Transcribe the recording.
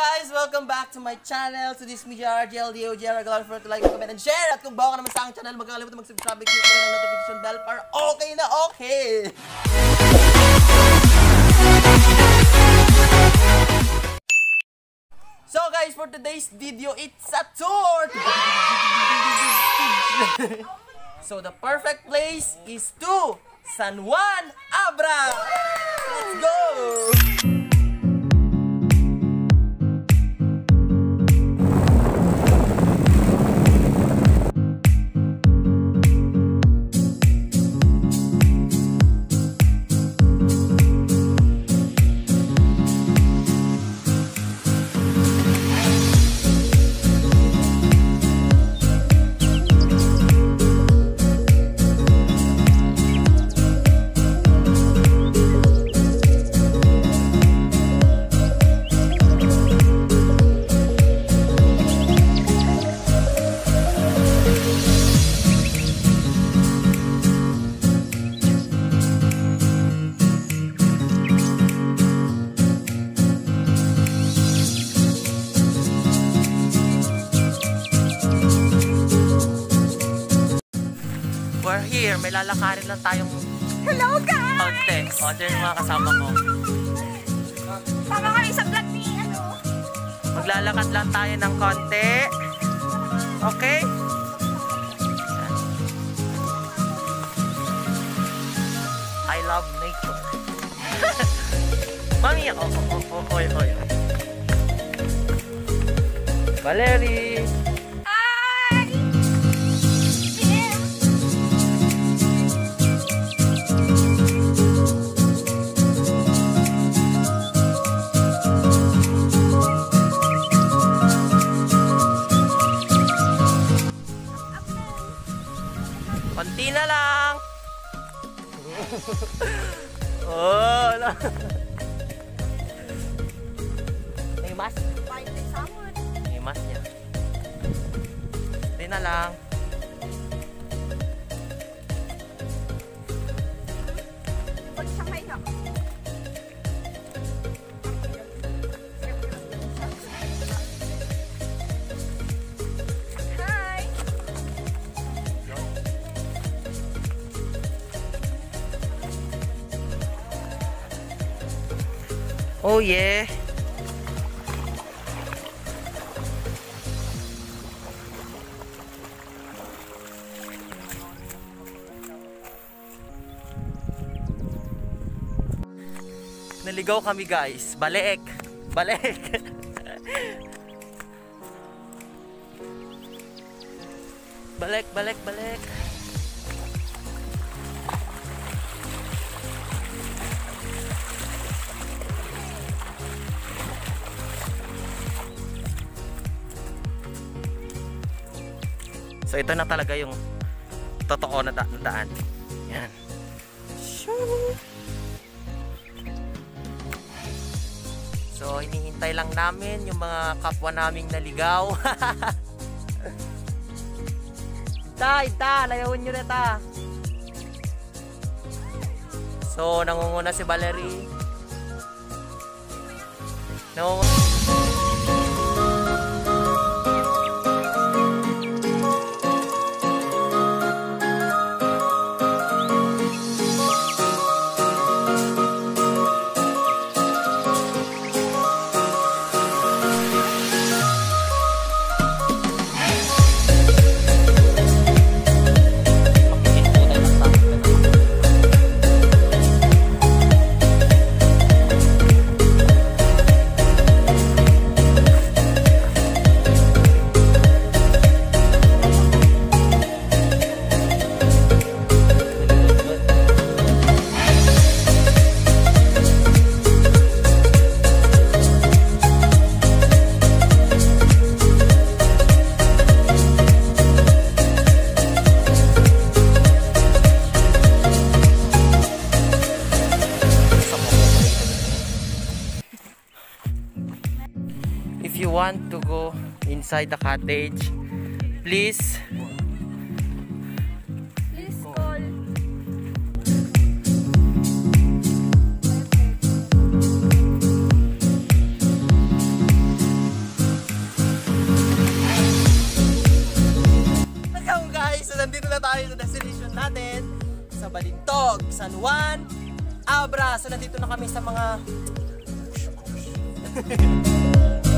guys? Welcome back to my channel. So this is me, JRGL, DOGR. Galawin for to like, comment, and share. At kung bago ka naman sa aking channel, huwag kalimutan mag-subscribe, click mo ng notification bell para okay na okay. So guys, for today's video, it's a tour! so the perfect place is to San Juan Abra! Let's go! Here. May lalakarin lang tayong Hello guys! konti. O, ito yung mga kasama ko. Tama kami sa vlog ni ano. Maglalakad lang tayo ng konti. Okay? I love nature. Mami, oh, oh, oh, oh, oy, oy. Valerie! Konti na lang! oh, wala. May someone. May mask niya. Konti na lang. Oh yeah. Naligaw kami guys. Baleek. Baleek. balik, balik, balik. So ito na talaga yung totoo na, da- daan. Yan. So hinihintay lang namin yung mga kapwa naming naligaw. ta, ta, layawin nyo na. So nangunguna si Valerie. Nangunguna. you want to go inside the cottage, please. Tayo sa destination natin sa Balintog, San Juan, Abra. So nandito na kami sa mga